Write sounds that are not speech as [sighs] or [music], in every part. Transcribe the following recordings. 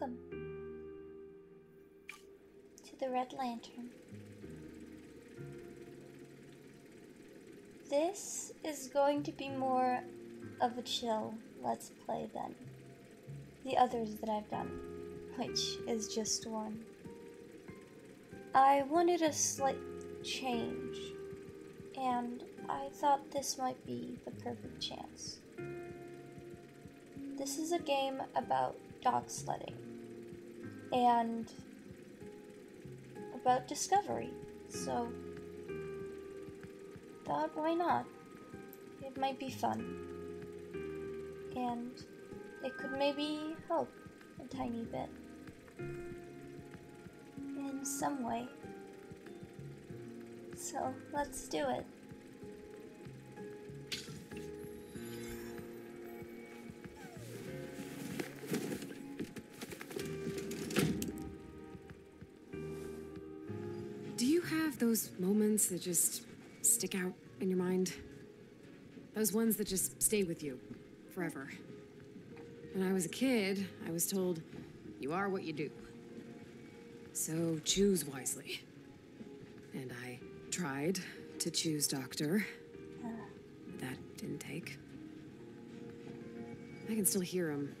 Welcome to the Red Lantern. This is going to be more of a chill let's play than the others that I've done, which is just one. I wanted a slight change, and I thought this might be the perfect chance. This is a game about dog sledding and about discovery, so thought why not? It might be fun. And it could maybe help a tiny bit. In some way. So let's do it. Those moments that just stick out in your mind? Those ones that just stay with you forever. When I was a kid, I was told, you are what you do. So choose wisely. And I tried to choose doctor. That didn't take. I can still hear him.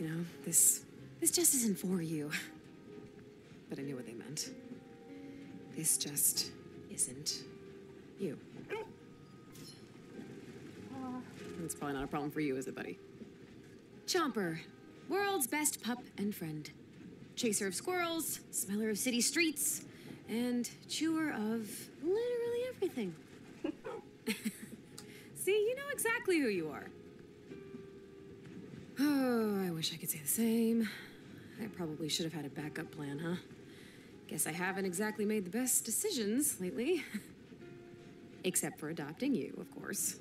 You know, this this just isn't for you. But I knew what they meant. This just isn't you. That's probably not a problem for you, is it, buddy? Chomper, world's best pup and friend. Chaser of squirrels, smeller of city streets, and chewer of literally everything. [laughs] See, you know exactly who you are. Oh, I wish I could say the same. I probably should have had a backup plan, huh? Guess I haven't exactly made the best decisions lately. [laughs] Except for adopting you, of course.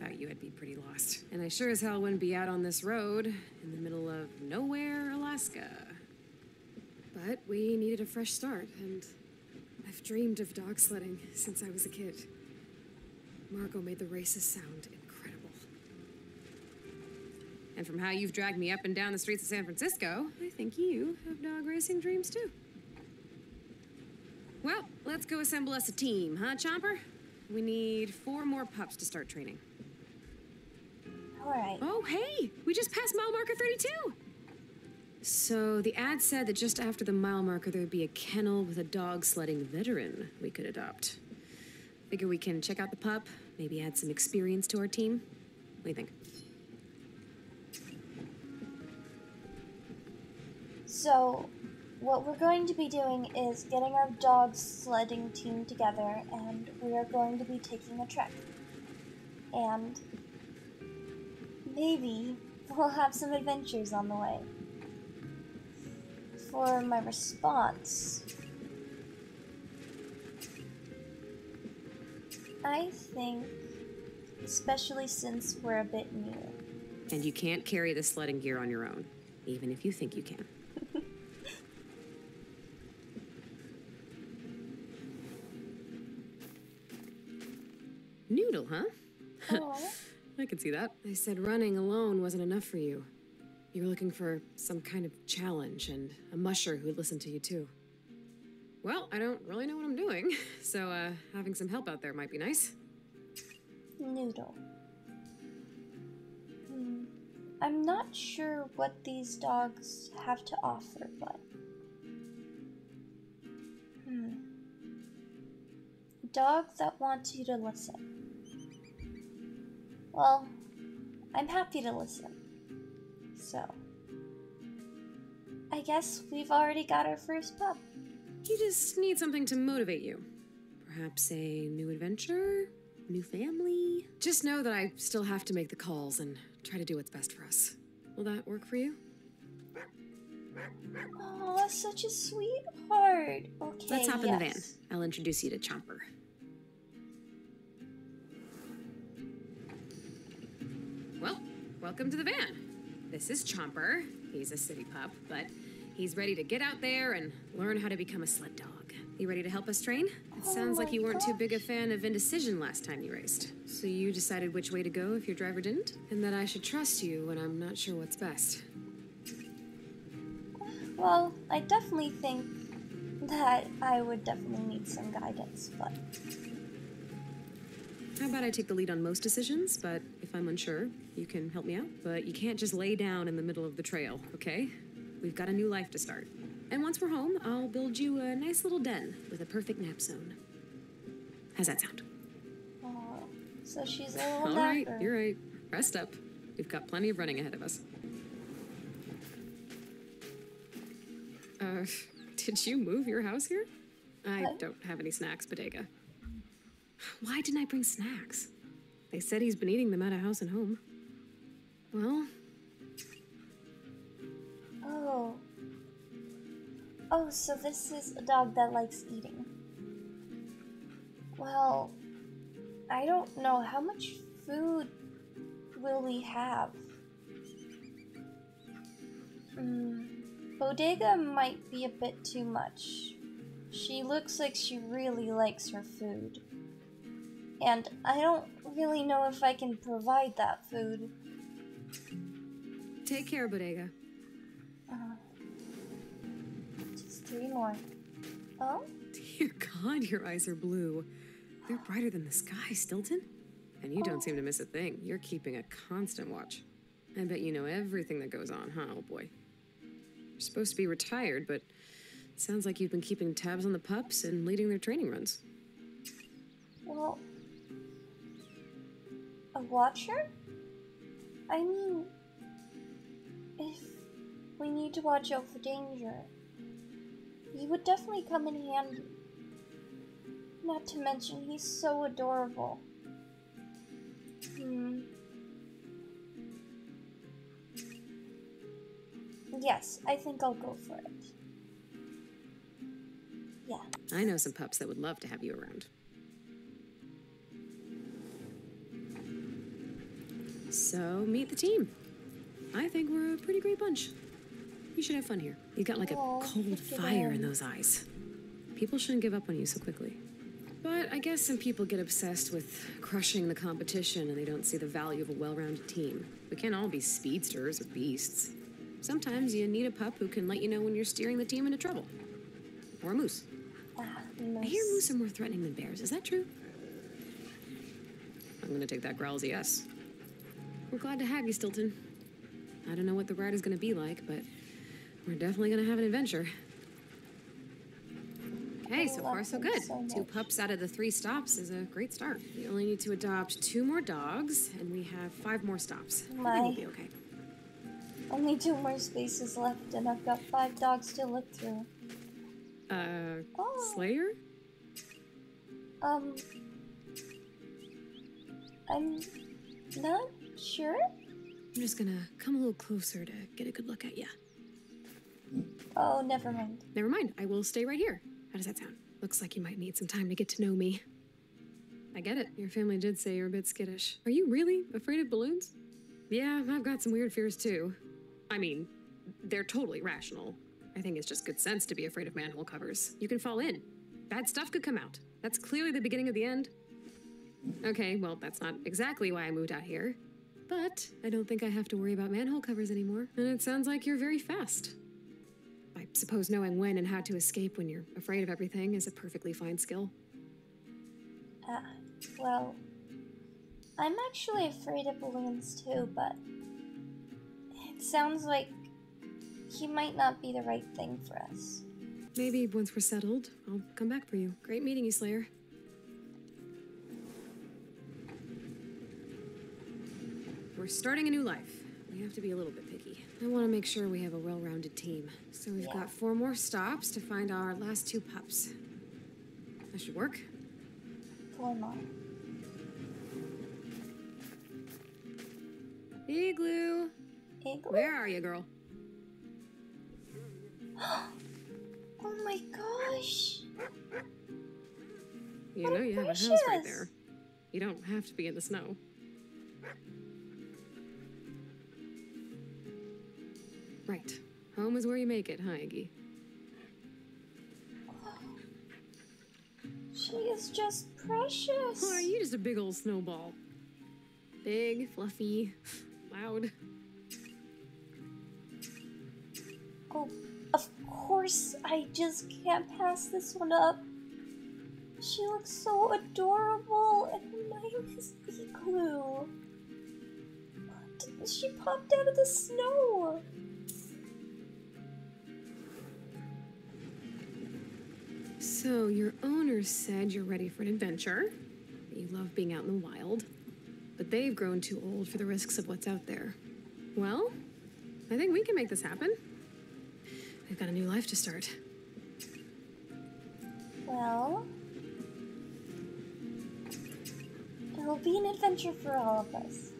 Thought you I'd be pretty lost. And I sure as hell wouldn't be out on this road in the middle of nowhere, Alaska. But we needed a fresh start, and I've dreamed of dog sledding since I was a kid. Margot made the races sound incredible. And from how you've dragged me up and down the streets of San Francisco, I think you have dog racing dreams too. Well, let's go assemble us a team, huh, Chomper? We need four more pups to start training. Alright. Oh, hey! We just passed mile marker 32! So the ad said that just after the mile marker, there would be a kennel with a dog sledding veteran we could adopt. Figure we can check out the pup, maybe add some experience to our team. What do you think? So, what we're going to be doing is getting our dog sledding team together, and we are going to be taking a trek. And maybe we'll have some adventures on the way. For my response, I think, especially since we're a bit new, And you can't carry the sledding gear on your own, even if you think you can. I can see that. I said running alone wasn't enough for you. You were looking for some kind of challenge and a musher who'd listen to you too. Well, I don't really know what I'm doing, [laughs] so uh, having some help out there might be nice. Noodle. Hmm. I'm not sure what these dogs have to offer, but. Hmm. Dogs that want you to listen. Well, I'm happy to listen. So. I guess we've already got our first pup. You just need something to motivate you. Perhaps a new adventure? New family? Just know that I still have to make the calls and try to do what's best for us. Will that work for you? Oh, such a sweetheart. Okay. Let's hop in the van. I'll introduce you to Chomper. Welcome to the van. This is Chomper. He's a city pup, but he's ready to get out there and learn how to become a sled dog. You ready to help us train? It Oh sounds like you weren't too big a fan of indecision last time you raced. So you decided which way to go if your driver didn't? And that I should trust you when I'm not sure what's best. Well, I definitely think that I would definitely need some guidance, but How about I take the lead on most decisions, but if I'm unsure, you can help me out. But you can't just lay down in the middle of the trail, okay? We've got a new life to start. And once we're home, I'll build you a nice little den with a perfect nap zone. How's that sound? oh, so she's a little All right, you're right. Rest up. We've got plenty of running ahead of us. Uh, [laughs] did you move your house here? I What? don't have any snacks, Bodega. Why didn't I bring snacks? They said he's been eating them at a house and home. Well, Oh. Oh, so this is a dog that likes eating. Well, I don't know. How much food will we have? Mm, bodega might be a bit too much. She looks like she really likes her food. And I don't really know if I can provide that food. take care, Bodega. Uh, just three more. Oh? Dear God, your eyes are blue. They're brighter than the sky, Stilton. And you don't seem to miss a thing. You're keeping a constant watch. I bet you know everything that goes on, huh, old boy? You're supposed to be retired, but it sounds like you've been keeping tabs on the pups and leading their training runs. Well, a watcher? I mean, if we need to watch out for danger, he would definitely come in handy. Not to mention, he's so adorable. Hmm. Yes, I think I'll go for it. Yeah. I know some pups that would love to have you around. So, meet the team. I think we're a pretty great bunch. You should have fun here. You've got like a Aw, cold fire in those eyes. People shouldn't give up on you so quickly. But I guess some people get obsessed with crushing the competition and they don't see the value of a well rounded team. We can't all be speedsters or beasts. Sometimes you need a pup who can let you know when you're steering the team into trouble. Or a moose. Ah, I hear moose are more threatening than bears. Is that true? I'm gonna take that growl as a yes. We're glad to have you, Stilton. I don't know what the ride is gonna be like, but we're definitely gonna have an adventure. Okay, so far so good. Two pups out of the three stops is a great start. We only need to adopt two more dogs, and we have five more stops. I think My. we'll be okay. Only two more spaces left, and I've got five dogs to look through. Uh, Oh. Slayer? Um, I'm not sure. I'm just gonna come a little closer to get a good look at you. Oh, never mind. Never mind, I will stay right here. How does that sound? Looks like you might need some time to get to know me. I get it. Your family did say you're a bit skittish. Are you really afraid of balloons? Yeah, I've got some weird fears too. I mean, they're totally rational. I think it's just good sense to be afraid of manhole covers. You can fall in. Bad stuff could come out. That's clearly the beginning of the end. Okay, well, that's not exactly why I moved out here. But I don't think I have to worry about manhole covers anymore. And it sounds like you're very fast. I suppose knowing when and how to escape when you're afraid of everything is a perfectly fine skill. Ah, well, I'm actually afraid of balloons too, but it sounds like he might not be the right thing for us. Maybe once we're settled, I'll come back for you. Great meeting you, Slayer. We're starting a new life. We have to be a little bit picky. I want to make sure we have a well rounded team. So we've Yeah. got four more stops to find our last two pups. That should work. Four more. Igloo! Igloo? Where are you, girl? [gasps] Oh my gosh! You know you have a house right there. You don't have to be in the snow. Right. Home is where you make it, huh, Iggy? She is just precious. Oh, are you just a big old snowball? Big, fluffy, loud. Oh, Of course, I just can't pass this one up. She looks so adorable, and her name is Igloo. She popped out of the snow. So, your owner said you're ready for an adventure. You love being out in the wild. But they've grown too old for the risks of what's out there. Well, I think we can make this happen. We've got a new life to start. Well, it'll be an adventure for all of us.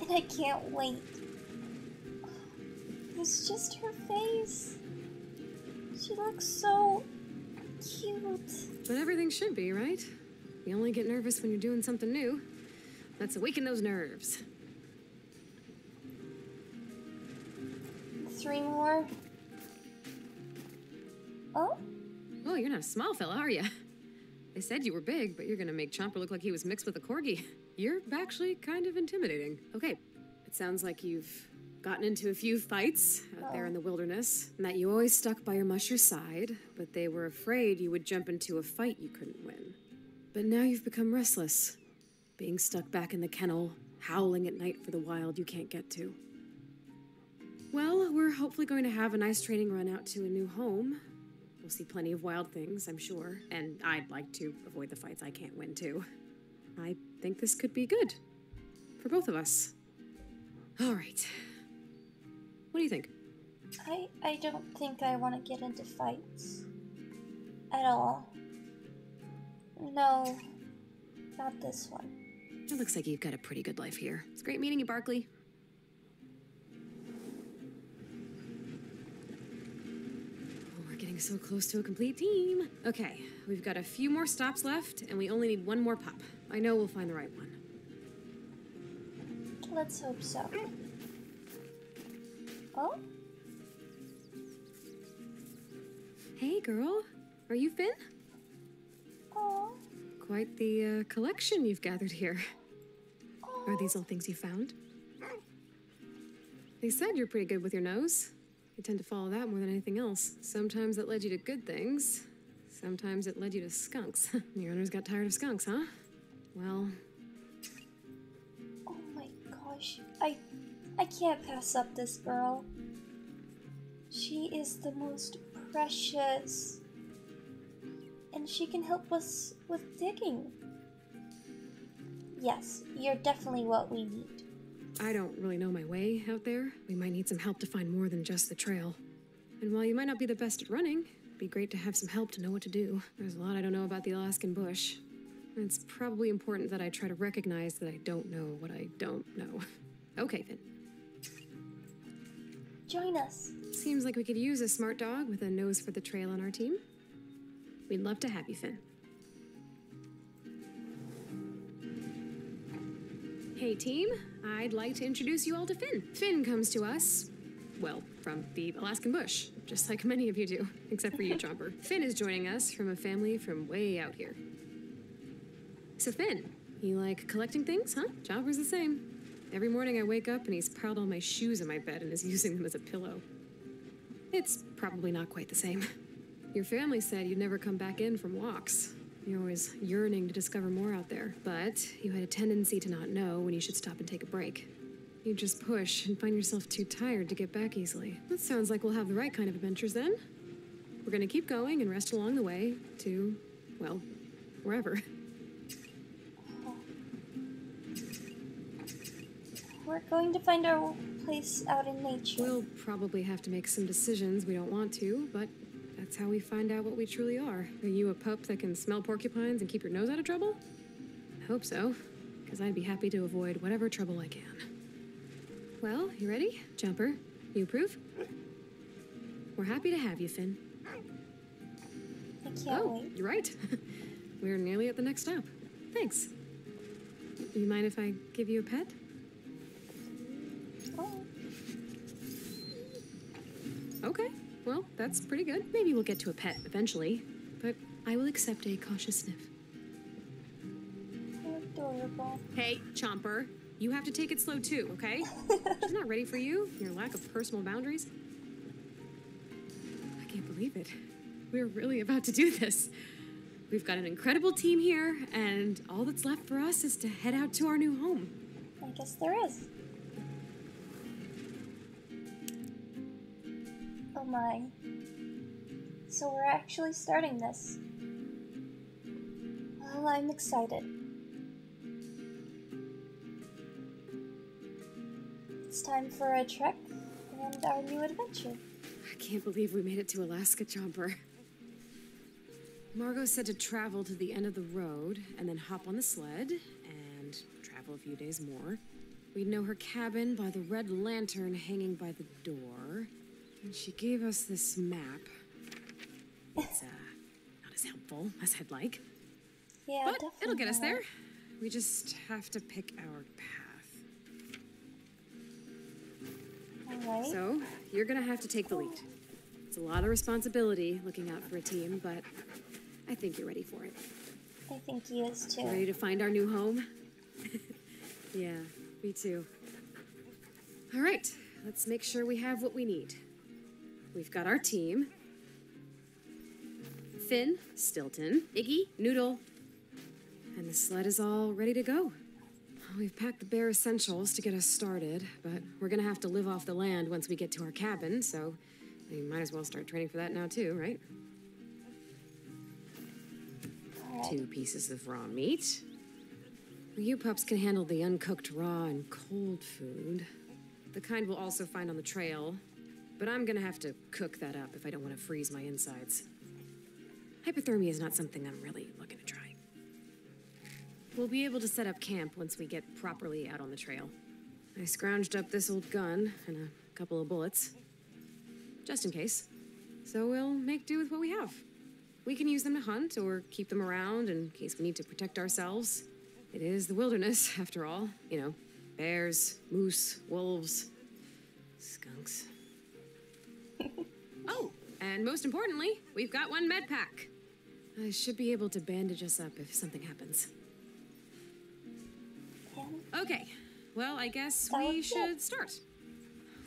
And I can't wait. It's just her face. She looks so cute. But everything should be, right? You only get nervous when you're doing something new. Let's awaken those nerves. Three more. Oh? Oh, you're not a small fella, are you? They said you were big, but you're gonna make Chomper look like he was mixed with a corgi. You're actually kind of intimidating. Okay, it sounds like you've gotten into a few fights out there in the wilderness, and that you always stuck by your musher's side, but they were afraid you would jump into a fight you couldn't win. But now you've become restless, being stuck back in the kennel, howling at night for the wild you can't get to. Well, we're hopefully going to have a nice training run out to a new home. We'll see plenty of wild things, I'm sure, and I'd like to avoid the fights I can't win too. I think this could be good. For both of us. All right. What do you think? I I don't think I want to get into fights. At all. No. Not this one. It looks like you've got a pretty good life here. It's great meeting you, Barkley. Oh, we're getting so close to a complete team. Okay, we've got a few more stops left, and we only need one more pup. I know we'll find the right one. Let's hope so. Oh? Hey, girl. Are you Finn? Oh. Quite the uh, collection you've gathered here. Are these all things you found? They said you're pretty good with your nose. You tend to follow that more than anything else. Sometimes it led you to good things. Sometimes it led you to skunks. [laughs] your owners got tired of skunks, huh? Well, Oh my gosh. I I can't pass up this girl. She is the most precious. And she can help us with digging. Yes, you're definitely what we need. I don't really know my way out there. We might need some help to find more than just the trail. And while you might not be the best at running, it'd be great to have some help to know what to do. There's a lot I don't know about the Alaskan bush. It's probably important that I try to recognize that I don't know what I don't know. [laughs] Okay, Finn. Join us. Seems like we could use a smart dog with a nose for the trail on our team. We'd love to have you, Finn. Hey, team. I'd like to introduce you all to Finn. Finn comes to us, well, from the Alaskan bush, just like many of you do, except for you, [laughs] Chomper. Finn is joining us from a family from way out here. So, Finn, you like collecting things, huh? Chomper's the same. Every morning I wake up and he's piled all my shoes in my bed and is [laughs] using them as a pillow. It's probably not quite the same. Your family said you'd never come back in from walks. You're always yearning to discover more out there, but you had a tendency to not know when you should stop and take a break. You just push and find yourself too tired to get back easily. That sounds like we'll have the right kind of adventures then. We're gonna keep going and rest along the way to, well, wherever. [laughs] We're going to find our place out in nature. We'll probably have to make some decisions we don't want to, but that's how we find out what we truly are. Are you a pup that can smell porcupines and keep your nose out of trouble? I hope so, because I'd be happy to avoid whatever trouble I can. Well, you ready? Chomper, you approve? We're happy to have you, Finn. Oh, wait. you're right. [laughs] We're nearly at the next stop. Thanks. You mind if I give you a pet? Well, that's pretty good. Maybe we'll get to a pet eventually, but I will accept a cautious sniff. adorable. Hey, Chomper, you have to take it slow too, okay? [laughs] She's not ready for you, your lack of personal boundaries. I can't believe it. We're really about to do this. We've got an incredible team here, and all that's left for us is to head out to our new home. I guess there is. So we're actually starting this. Well, I'm excited. It's time for a trek and our new adventure. I can't believe we made it to Alaska, Chomper. Margot said to travel to the end of the road and then hop on the sled and travel a few days more. We'd know her cabin by the red lantern hanging by the door. And she gave us this map. It's uh, not as helpful as I'd like, Yeah, but definitely. it'll get us there. We just have to pick our path. Alright. So, you're gonna have to take the lead. It's a lot of responsibility looking out for a team, but I think you're ready for it. I think he is too. Ready to find our new home? [laughs] yeah, me too. All right, let's make sure we have what we need. We've got our team Finn, Stilton, Iggy, Noodle, and the sled is all ready to go. We've packed the bare essentials to get us started, but we're gonna have to live off the land once we get to our cabin, so we might as well start training for that now, too, right? Two pieces of raw meat. You pups can handle the uncooked raw and cold food. The kind we'll also find on the trail. But I'm gonna have to cook that up if I don't want to freeze my insides. Hypothermia is not something I'm really looking to try. We'll be able to set up camp once we get properly out on the trail. I scrounged up this old gun and a couple of bullets. Just in case. So we'll make do with what we have. We can use them to hunt or keep them around in case we need to protect ourselves. It is the wilderness, [laughs] after all. You know, bears, moose, wolves, skunks. Oh, and most importantly, we've got one med pack. I should be able to bandage us up if something happens. Okay, well, I guess we should start.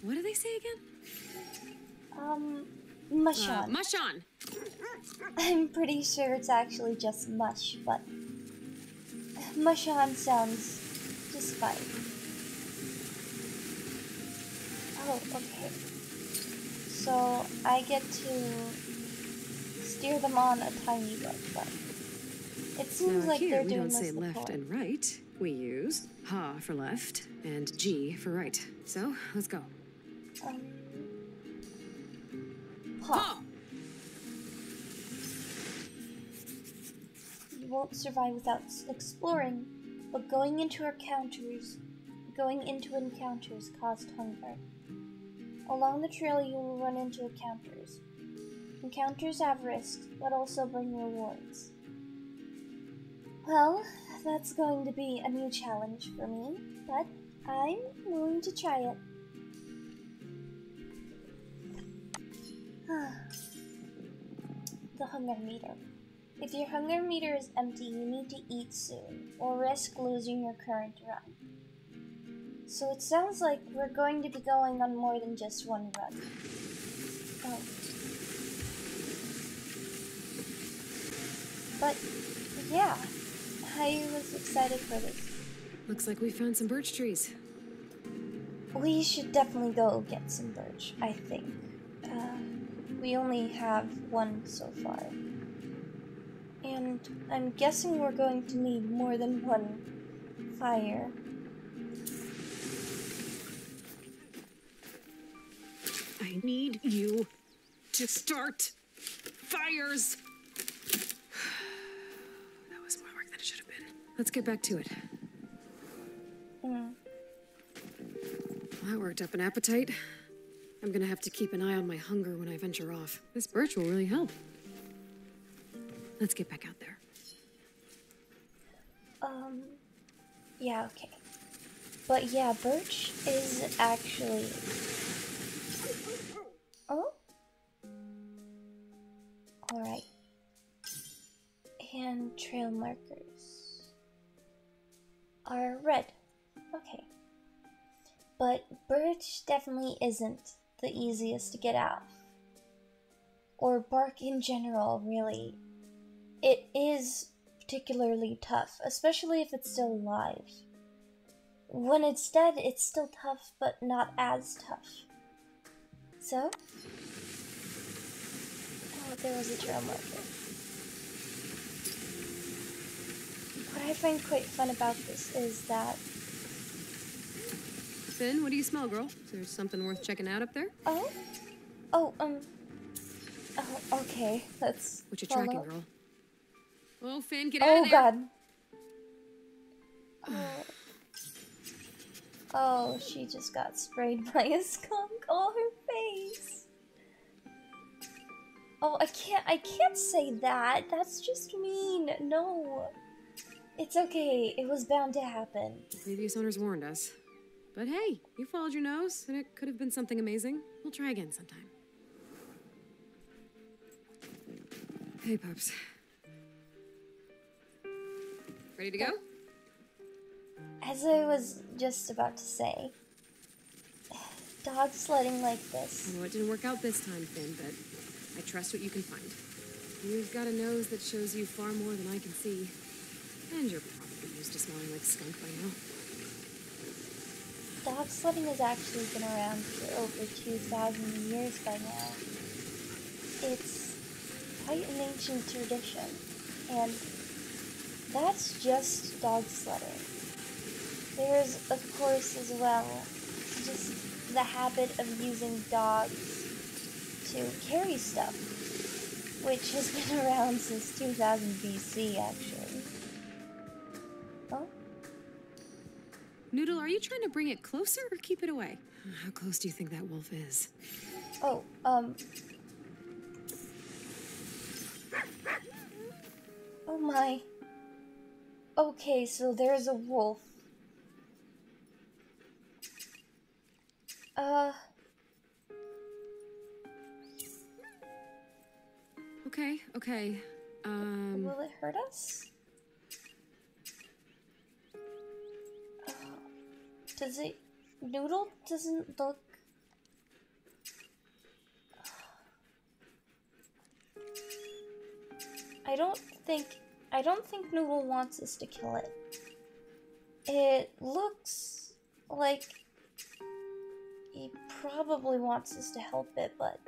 What do they say again? Um, Uh, Mushon. mush on. [laughs] I'm pretty sure it's actually just mush, but Mushon sounds just fine. Oh, okay. So I get to steer them on a tiny bit, but it seems Now like here they're we doing don't say left and right. We use ha for left and gee for right. So let's go. Um. Ha! You won't survive without exploring, but going into encounters, going into encounters caused hunger. Along the trail, you will run into encounters. Encounters have risks, but also bring rewards. Well, that's going to be a new challenge for me, but I'm willing to try it. Ah. the hunger meter. If your hunger meter is empty, you need to eat soon, or risk losing your current run. So it sounds like we're going to be going on more than just one run. Oh. But, yeah, I was excited for this. Looks like we found some birch trees. We should definitely go get some birch, I think. Uh, we only have one so far. And I'm guessing we're going to need more than one fire. I need you to start fires. [sighs] that was more work than it should have been. Let's get back to it. Hmm. Well, that worked up an appetite. I'm gonna have to keep an eye on my hunger when I venture off. This birch will really help. Let's get back out there. Um, yeah, okay. But yeah, birch is actually. Oh? Alright. And trail markers are red. Okay. But birch definitely isn't the easiest to get out. or bark in general, really, it is particularly tough, especially if it's still alive. When it's dead, it's still tough, but not as tough. So? Oh, there was a trail marker. What I find quite fun about this is that. Finn, what do you smell, girl? Is there something worth checking out up there? Oh? Oh, um. Oh, okay. Let's. What you tracking, girl? Oh, Finn, get out Oh of there! Oh God. Oh. Oh, she just got sprayed [laughs] by a skunk all her face. Oh, I can't I can't say that. That's just mean. No. It's okay. It was bound to happen. Previous owners warned us. But hey, you followed your nose, and it could have been something amazing. We'll try again sometime. Hey, pups. Ready to go? As I was just about to say, dog sledding like I this. know it didn't work out this time, Finn, but I trust what you can find. You've got a nose that shows you far more than I can see. And you're probably used to smelling like skunk by now. Dog sledding has actually been around for over 2,000 years by now. It's quite an ancient tradition, and that's just dog sledding. There's, of course, as well, just the habit of using dogs to carry stuff, which has been [laughs] around since 2000 BC, actually. Oh? Noodle, are you trying to bring it closer or keep it away? How close do you think that wolf is? Oh, um. Oh my. Okay, so there's a wolf. Uh, Okay, okay. Um, will it hurt us? Does it. Noodle doesn't look. I don't think. I don't think Noodle wants us to kill it. It looks like he probably wants us to help it, but.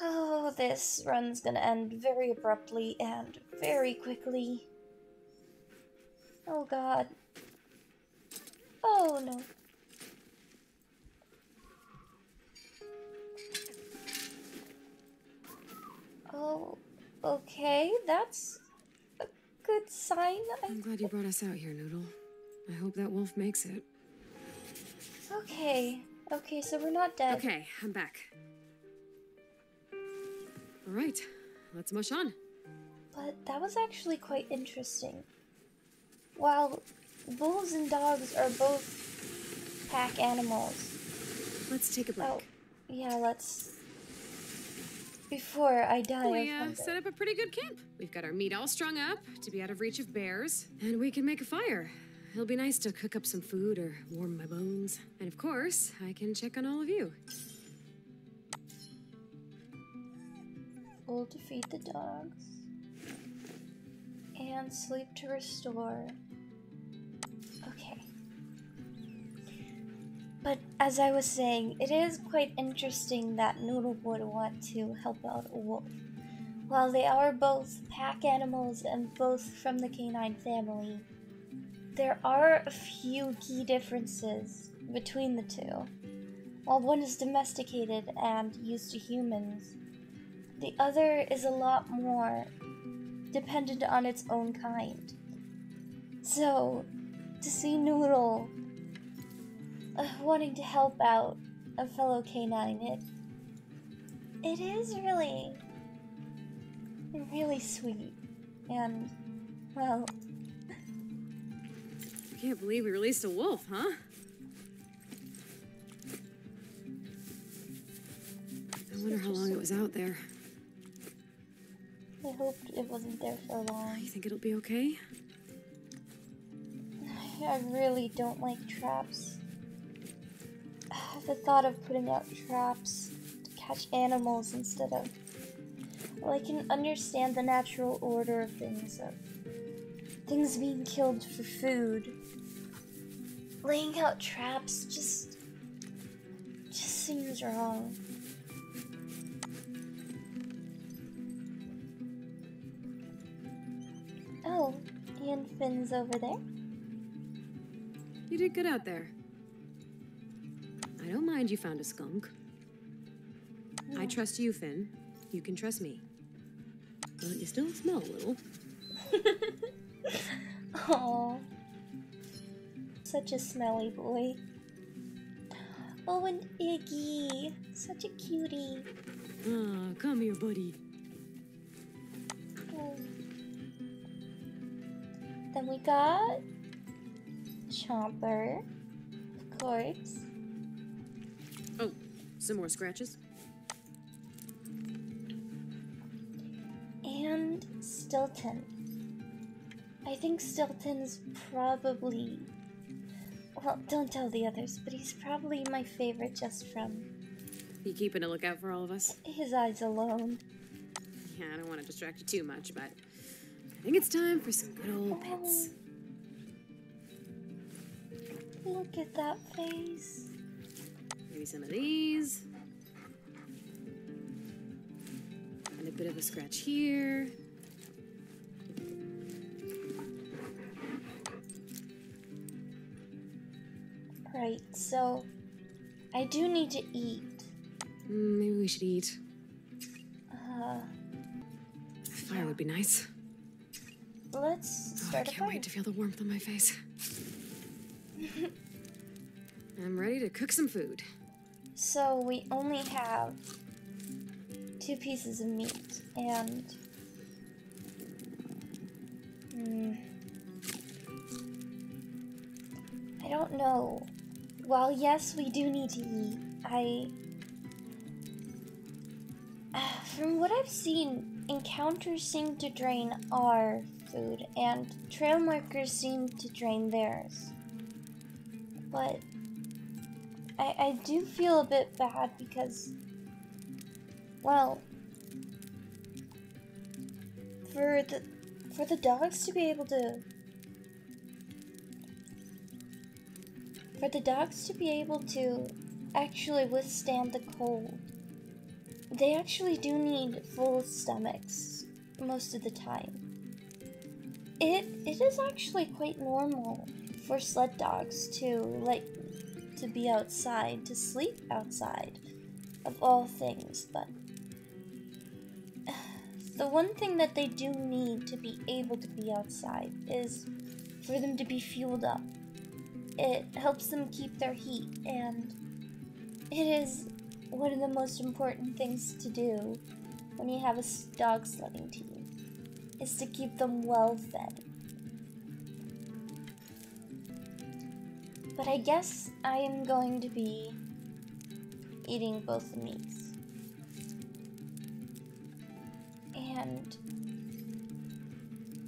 Oh, this run's gonna end very abruptly and very quickly. Oh god. Oh no. Oh, okay, that's a good sign. I'm glad you brought us out here, Noodle. I hope that wolf makes it. Okay, okay, so we're not dead. Okay, I'm back. All right, let's mush on. But that was actually quite interesting. While wolves and dogs are both pack animals, Let's take a break. oh, yeah, let's. Before I die we uh, set up a pretty good camp. We've got our meat all strung up to be out of reach of bears, and we can make a fire. It'll be nice to cook up some food or warm my bones. And of course, I can check on all of you. To feed the dogs. And sleep to restore. Okay. But as I was saying, it is quite interesting that Noodle would want to help out a wolf. While they are both pack animals and both from the canine family, there are a few key differences between the two. While one is domesticated and used to humans, the other is a lot more dependent on its own kind. So, to see Noodle uh, wanting to help out a fellow canine, it it is really, really sweet, and well, can't believe we released a wolf, huh? I wonder how long it was out there. I hoped it wasn't there for long. You think it'll be okay? I really don't like traps. The thought of putting out traps to catch animals instead of. Well, I can understand the natural order of things, of things being killed for food. Laying out traps just. just seems wrong. Oh, and Finn's over there. You did good out there. I don't mind you found a skunk. I hmm. trust you, Finn. You can trust me. But you still smell a little. [laughs] [laughs] Oh, such a smelly boy. Oh, and Iggy, such a cutie. Ah, come here, buddy. Oh. Then we got Chomper, of course. Oh, some more scratches? and Stilton. I think Stilton's probably. Well, don't tell the others, but he's probably my favorite just from You keeping a lookout for all of us? his eyes alone. Yeah, I don't want to distract you too much, but I think it's time for some good old oh. pets. Look at that face. Maybe some of these. And a bit of a scratch here. Right, so I do need to eat. Mm, maybe we should eat. Uh, A fire would be nice. let's Oh, I start a can't wait to feel the warmth on my face. [laughs] I'm ready to cook some food. So we only have two pieces of meat and Hmm. I don't know. While yes, we do need to eat. I uh, from what I've seen, encounters seem to drain our food and trail markers seem to drain theirs. But I, I do feel a bit bad because, well, for the for the dogs to be able to for the dogs to be able to actually withstand the cold, they actually do need full stomachs most of the time. It it is actually quite normal for sled dogs to like to be outside, to sleep outside, of all things, but [sighs] the one thing that they do need to be able to be outside is for them to be fueled up. It helps them keep their heat, and it is one of the most important things to do when you have a dog sledding team, is to keep them well fed. But I guess I am going to be eating both the meats. And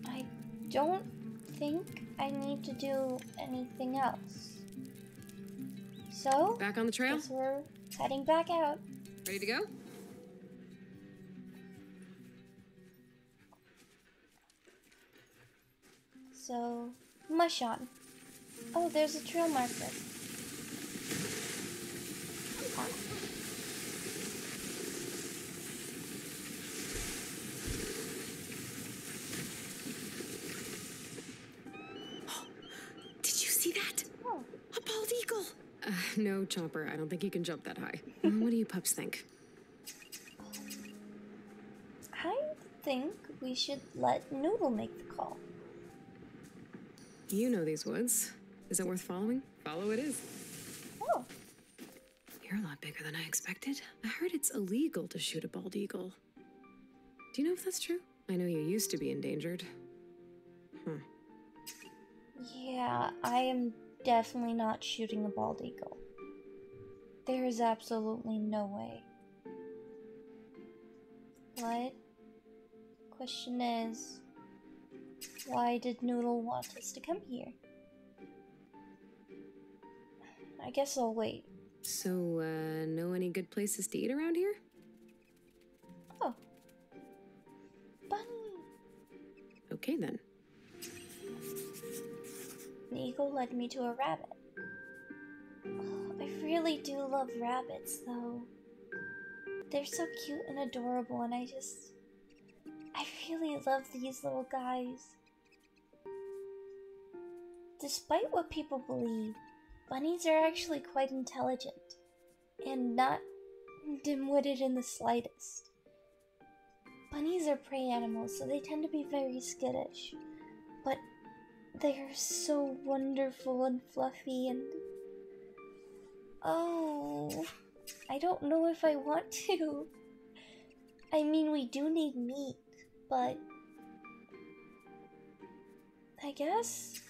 I don't think I need to do anything else. So, Back on the trail? guess we're heading back out. Ready to go? So, mush on. Oh, there's a trail marker. Ah. Did you see that? Oh, A bald eagle! Uh, no, Chomper. I don't think you can jump that high. what do you pups think? I think we should let Noodle make the call. You know these woods. Is it worth following? Follow it is. Oh, You're a lot bigger than I expected. I heard it's illegal to shoot a bald eagle. Do you know if that's true? I know you used to be endangered. Hmm. yeah, I am definitely not shooting a bald eagle. There is absolutely no way. What? Question is, why did Noodle want us to come here? I guess I'll wait. So, uh, know any good places to eat around here? Oh. Bunny! Okay then. The eagle led me to a rabbit. I really do love rabbits, though. They're so cute and adorable, and I just. I really love these little guys. Despite what people believe, bunnies are actually quite intelligent and not dim witted in the slightest. Bunnies are prey animals, so they tend to be very skittish, but they are so wonderful and fluffy and. Oh, I don't know if I want to. I mean, we do need meat, but. I guess.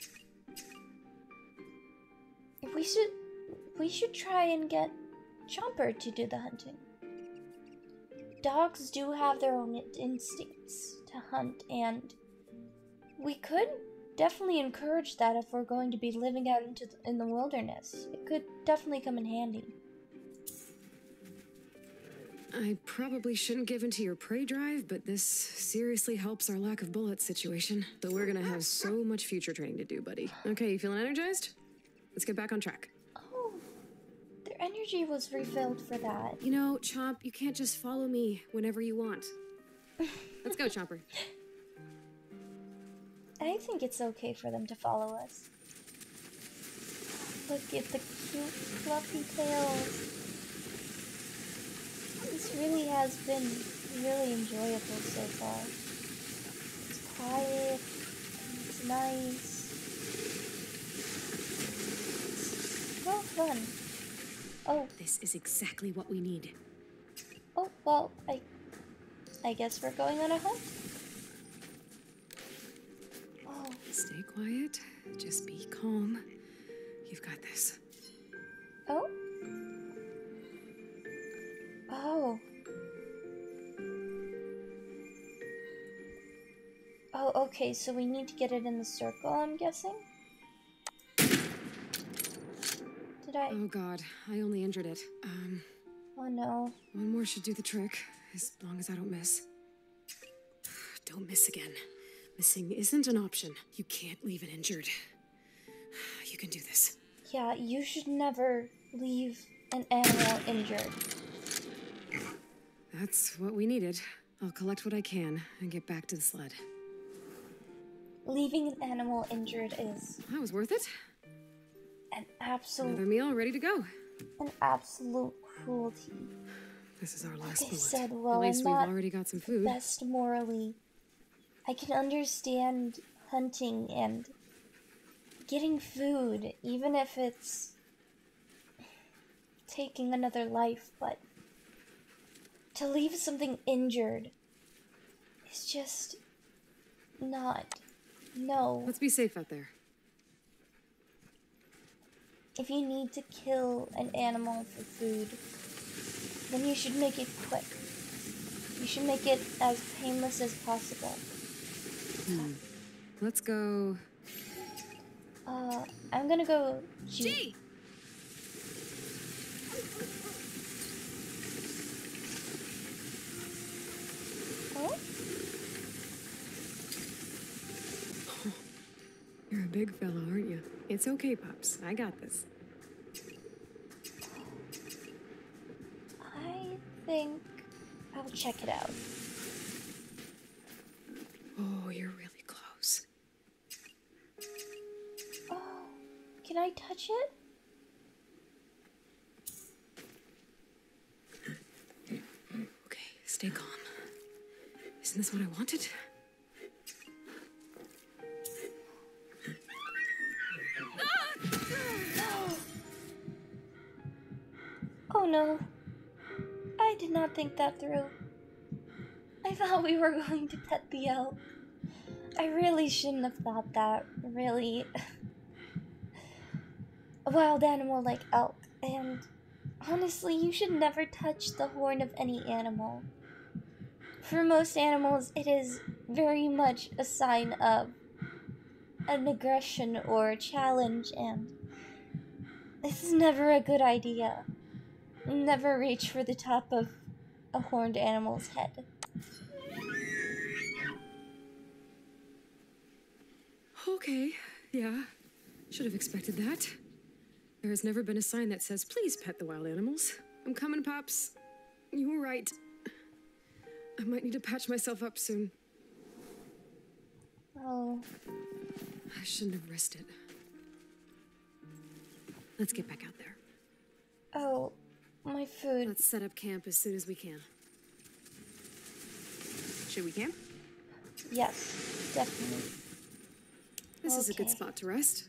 We should. We should try and get Chomper to do the hunting. Dogs do have their own instincts to hunt, and we could definitely encourage that if we're going to be living out into the, in the wilderness. It could definitely come in handy. I probably shouldn't give into your prey drive, but this seriously helps our lack of bullets situation. But we're gonna have so much future training to do, buddy. Okay, you feeling energized? Let's get back on track. Oh, their energy was refilled for that. You know, Chomp, you can't just follow me whenever you want. Let's go, Chomper. [laughs] I think it's okay for them to follow us. Look at the cute, fluffy tails. This really has been really enjoyable so far. It's quiet, it's nice. It's well fun. Oh, This is exactly what we need. oh, well, I, I guess we're going on a hunt. Oh, Stay quiet. Just be calm. You've got this. oh, oh. Oh, okay, so we need to get it in the circle, I'm guessing? Did I? Oh god, I only injured it. Um, Oh no. one more should do the trick, as long as I don't miss. [sighs] Don't miss again. Missing isn't an option. You can't leave it injured. [sighs] You can do this. Yeah, you should never leave an animal injured. That's what we needed. I'll collect what I can and get back to the sled. Leaving an animal injured is That was worth it. an absolute Another meal ready to go. an absolute cruelty. This is our Like last I bullet. said, well, At least we've not already got some food. best morally. I can understand hunting and getting food, even if it's taking another life, but to leave something injured is just not. No. Let's be safe out there. If you need to kill an animal for food, then you should make it quick. You should make it as painless as possible. Let's go. Uh, I'm gonna go. Gee. Oh, You're a big fella, aren't you? It's okay, Pops. I got this. I think I'll check it out. Oh, you're really close. Oh, can I touch it? Okay, stay calm. Isn't this what I wanted? Oh no. I did not think that through. I thought we were going to pet the elk. I really shouldn't have thought that, really. A wild animal like elk, and honestly, you should never touch the horn of any animal. For most animals, it is very much a sign of an aggression or a challenge, and this is never a good idea. Never reach for the top of a horned animal's head. Okay, yeah. Should have expected that. There has never been a sign that says, please pet the wild animals. I'm coming, Pops. You were right. I might need to patch myself up soon. Oh, I shouldn't have risked it. Let's get back out there. oh, my food. Let's set up camp as soon as we can. Should we camp? Yes, definitely. This is a good spot to rest.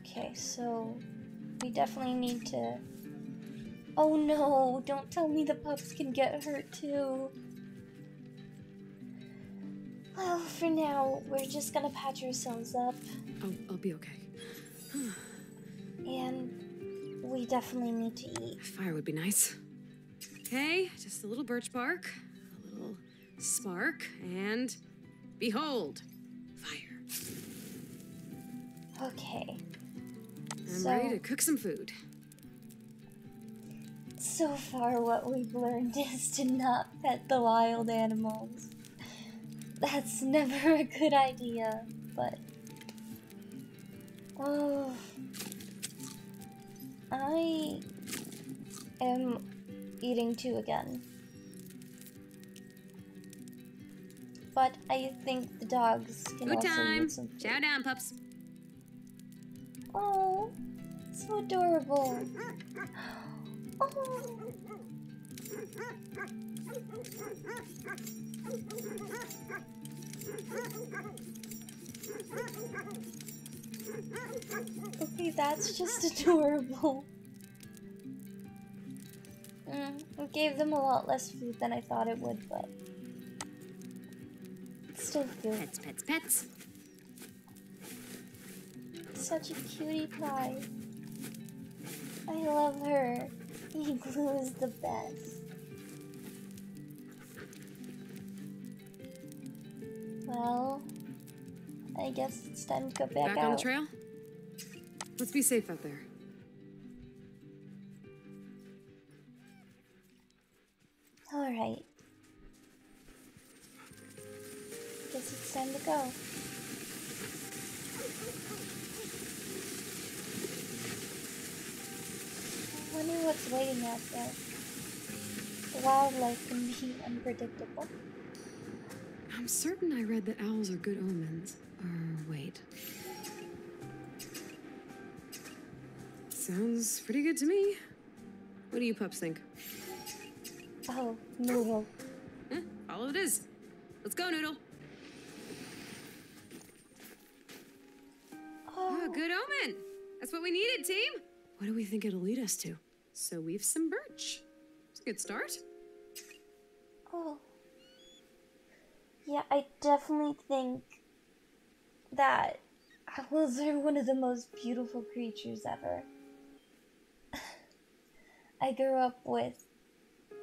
Okay, so we definitely need to. Oh no, don't tell me the pups can get hurt too. Well, for now, we're just gonna patch ourselves up, I'll, I'll be okay. and we definitely need to eat. Fire would be nice. Okay, just a little birch bark, a little spark, and behold. Okay, I'm So- ready to cook some food. so far what we've learned [laughs] is to not pet the wild animals. That's never [laughs] a good idea, but. Oh. I am eating two again. But I think the dogs can Food also time! eat some food. Chow down, pups. Oh, so adorable. Oh. Okay, that's just [laughs] adorable. Mm, it gave them a lot less food than I thought it would, but it's still good. Pets, pets, pets. Such a cutie pie. I love her. [laughs] Igloo is the best. Well, I guess it's time to go back, Back out. on the trail? Let's be safe out there. All right. Guess it's time to go. Wonder what's waiting out there. The wildlife can be unpredictable. I'm certain I read that owls are good omens. Or wait. Sounds pretty good to me. What do you pups think? Oh, Noodle. Huh? All it is. Let's go, Noodle. Oh, Oh, good omen. That's what we needed, team. What do we think it'll lead us to? So we've some birch. It's a good start. oh. Yeah, I definitely think that owls are one of the most beautiful creatures ever. [laughs] I grew up with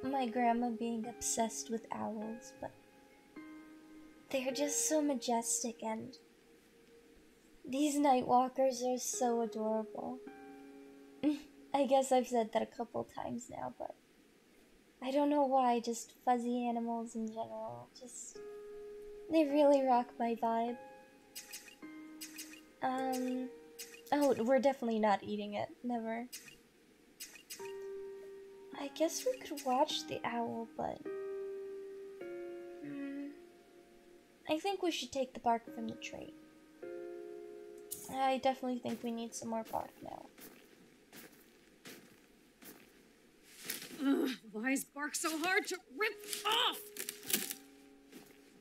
my grandma being obsessed with owls, but they're just so majestic and these night walkers are so adorable. [laughs] I guess I've said that a couple times now, but I don't know why, just fuzzy animals in general. Just they really rock my vibe. Um oh, we're definitely not eating it. Never. I guess we could watch the owl, but Hmm. I think we should take the bark from the tree. I definitely think we need some more bark now. Ugh, why is bark so hard to rip off?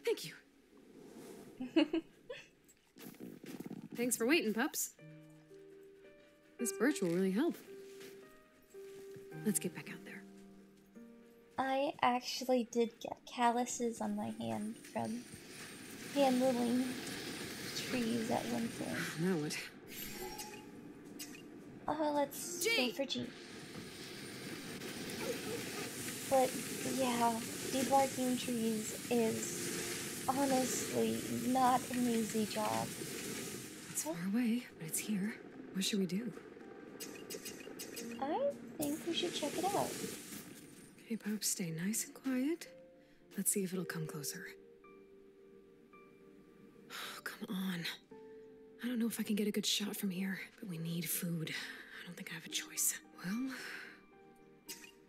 Thank you. [laughs] Thanks for waiting, pups. This birch will really help. Let's get back out there. I actually did get calluses on my hand from handling trees at one point. [sighs] Now what? Oh, let's gee. go for gee. But yeah, debarking trees is honestly not an easy job. It's far away, but it's here. What should we do? I think we should check it out. Okay, pups, stay nice and quiet. Let's see if it'll come closer. Oh, Come on. I don't know if I can get a good shot from here, but we need food. I don't think I have a choice. Well,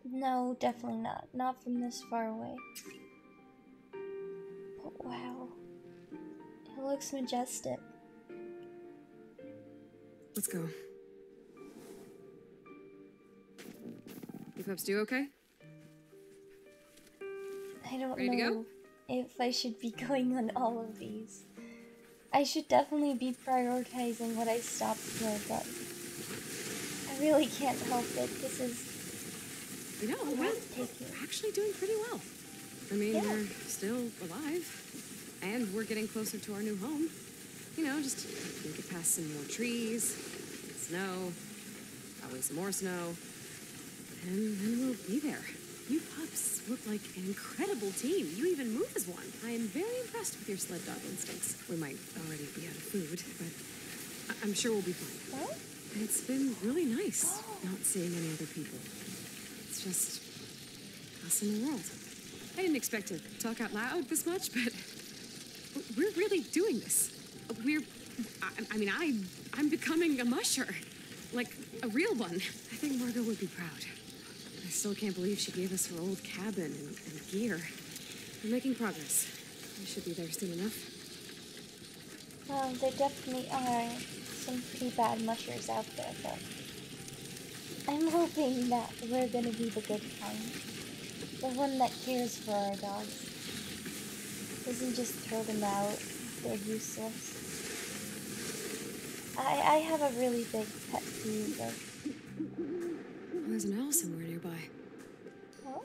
No, definitely not. Not from this far away. But wow. It looks majestic. let's go. You pups do okay? I don't Ready know if I should be [laughs] going on all of these. I should definitely be prioritizing what I stopped for, but I really can't help it. This is You know, a we're, lot to take we're in. actually doing pretty well. I mean, Yeah. we're still alive, and we're getting closer to our new home. You know, just make it past some more trees, snow, probably some more snow, and then we'll be there. You pups look like an incredible team. You even move as one. I am very impressed with your sled dog instincts. We might already be out of food, but I- I'm sure we'll be fine. Huh? It's been really nice not seeing any other people. It's just us in the world. I didn't expect to talk out loud this much, but we're really doing this. We're, I, I mean, I, I'm becoming a musher, like a real one. I think Margot would be proud. I still can't believe she gave us her old cabin and, and gear. We're making progress. We should be there soon enough. Well, there definitely are some pretty bad mushers out there, but I'm hoping that we're gonna be the good kind. The one that cares for our dogs. Doesn't just throw them out. They're useless. I, I have a really big pet peeve of Oh, there's an owl somewhere nearby. Huh?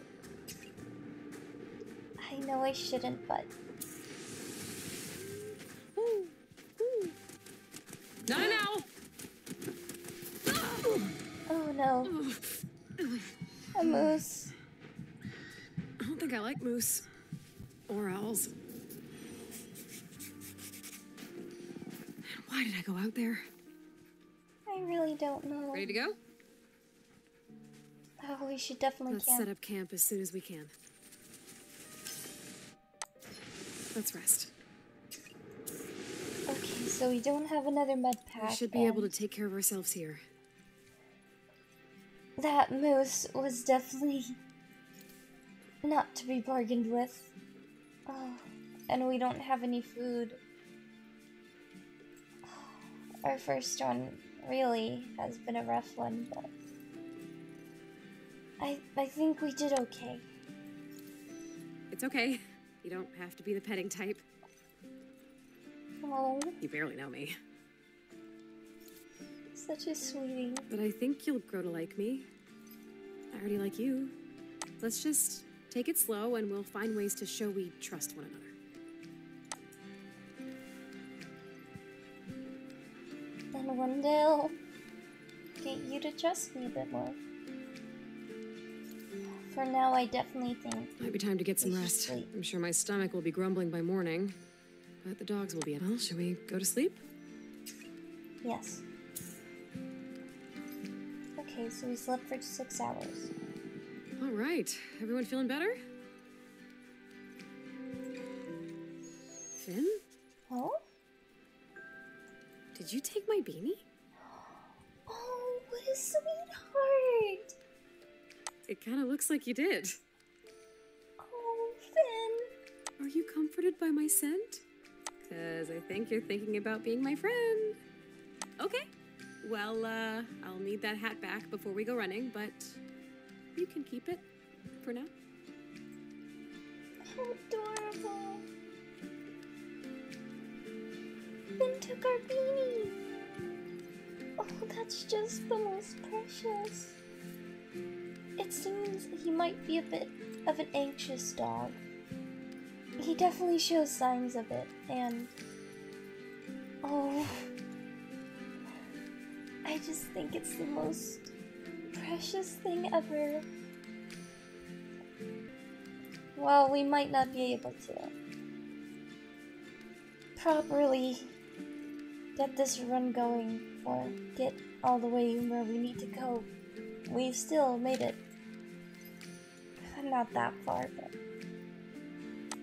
I know I shouldn't, but moose. I don't think I like moose or owls. Why did I go out there? I really don't know. Ready to go? Oh, we should definitely Let's camp. set up camp as soon as we can. Let's rest. Okay, so we don't have another med pack. We should be able to take care of ourselves here. That moose was definitely not to be bargained with. Oh, and we don't have any food. Our first one really has been a rough one, but I I think we did okay. It's okay. You don't have to be the petting type. Oh, You barely know me. Such a sweetie. But I think you'll grow to like me. I already like you. Let's just take it slow and we'll find ways to show we trust one another. And one day I'll get you to trust me a bit more. For now, I definitely think Might be time to get some rest. sleep. I'm sure my stomach will be grumbling by morning, but the dogs will be. In. Well, shall we go to sleep? yes. Okay, so we slept for six hours. All right. Everyone feeling better? Finn, Oh? did you take my beanie? [gasps] Oh, what a sweetheart! It kind of looks like you did. Oh, Finn. Are you comforted by my scent? Because I think you're thinking about being my friend. Okay. Well, uh, I'll need that hat back before we go running, but you can keep it for now. How adorable. Finn took our beanie. Oh, that's just the most precious. It seems he might be a bit of an anxious dog. He definitely shows signs of it, and. Oh. I just think it's the most precious thing ever. Well, we might not be able to properly get this run going or get all the way where we need to go. We've still made it. Not that far, but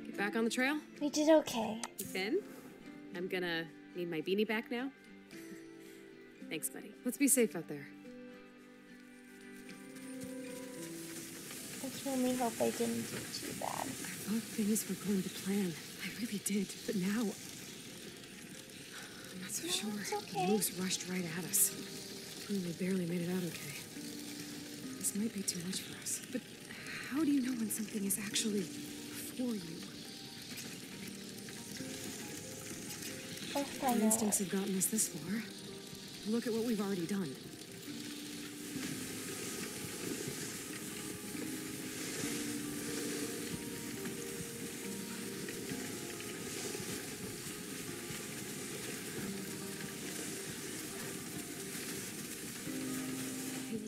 Get back on the trail? we did okay. Finn? I'm gonna need my beanie back now. Thanks, buddy. Let's be safe out there. I can only hope I didn't do too bad. I thought things were going to plan. I really did, but now. I'm not so No, sure. it's okay. The moose rushed right at us. We barely made it out okay. This might be too much for us. But how do you know when something is actually for you? I'll Our instincts have gotten us this far. Look at what we've already done.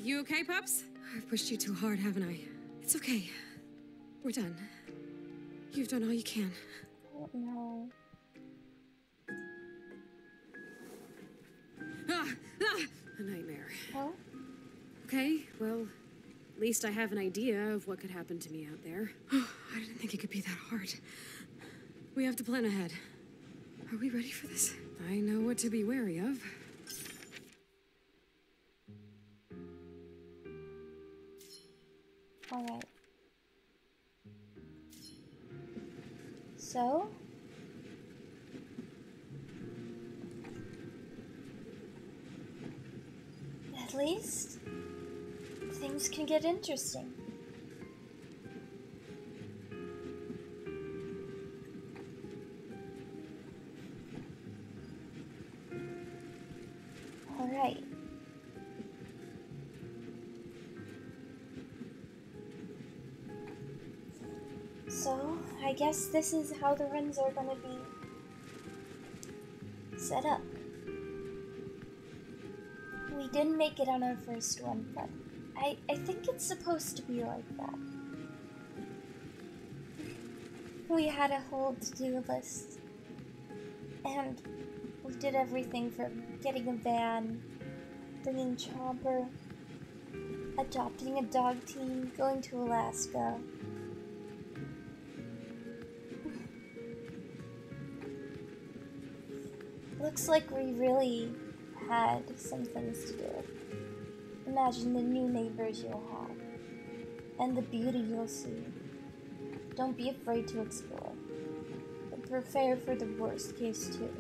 You okay, pups? I've pushed you too hard, haven't I? It's okay. We're done. You've done all you can. I Ah, [sighs] a nightmare. Oh? Okay, well, at least I have an idea of what could happen to me out there. [sighs] I didn't think it could be that hard. We have to plan ahead. Are we ready for this? I know what to be wary of. Alright. So? At least things can get interesting. Alright. So, I guess this is how the runs are gonna be set up. Didn't make it on our first one, but I, I think it's supposed to be like that. We had a whole to do list, and we did everything from getting a van, bringing Chomper, adopting a dog team, going to Alaska. [laughs] Looks like we really had some things to do. Imagine the new neighbors you'll have, and the beauty you'll see. Don't be afraid to explore, but prepare for the worst case too.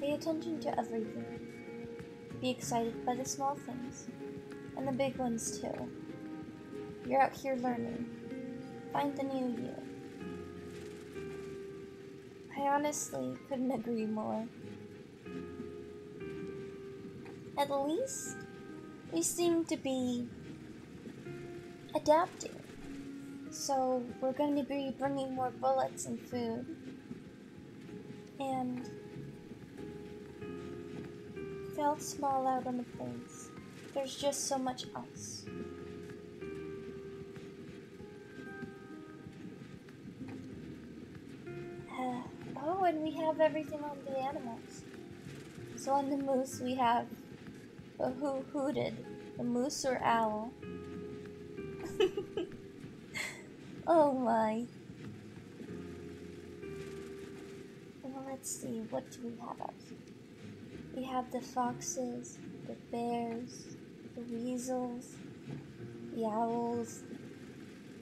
Pay attention to everything. Be excited by the small things, and the big ones too. You're out here learning. Find the new you. I honestly couldn't agree more. At least, we seem to be adapting. So, we're going to be bringing more bullets and food. And felt small out on the plains. There's just so much us. Uh, oh, and we have everything on the animals. So on the moose we have a who hooted, The moose or owl. [laughs] oh my. Well, let's see, what do we have out here? We have the foxes, the bears, the weasels, the owls,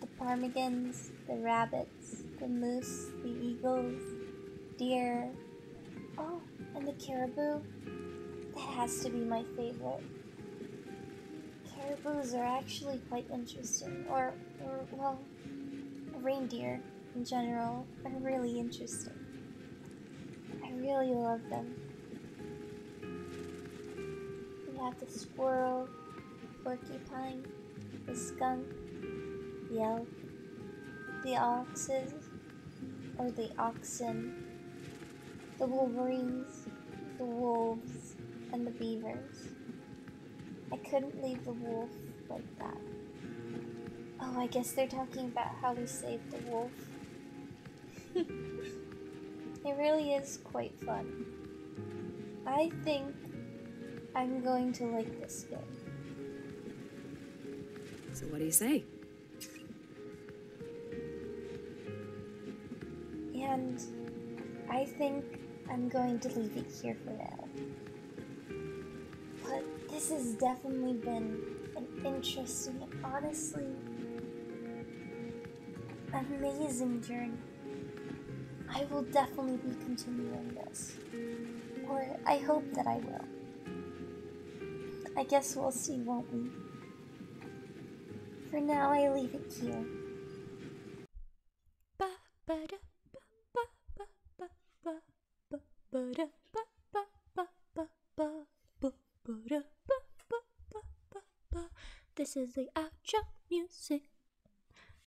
the ptarmigans, the rabbits, the moose, the eagles, deer. Oh, and the caribou. Has to be my favorite. Caribous are actually quite interesting, or, or well, reindeer in general are really interesting. I really love them. We have the squirrel, porcupine, the skunk, the elk, the oxes, or the oxen, the wolverines, the wolves, and the beavers. I couldn't leave the wolf like that. Oh, I guess they're talking about how we saved the wolf. [laughs] it really is quite fun. I think I'm going to like this game. So, what do you say? And I think I'm going to leave it here for now. This has definitely been an interesting and honestly amazing journey. I will definitely be continuing this. Or I hope that I will. I guess we'll see, won't we? For now, I leave it here. This is the outro music.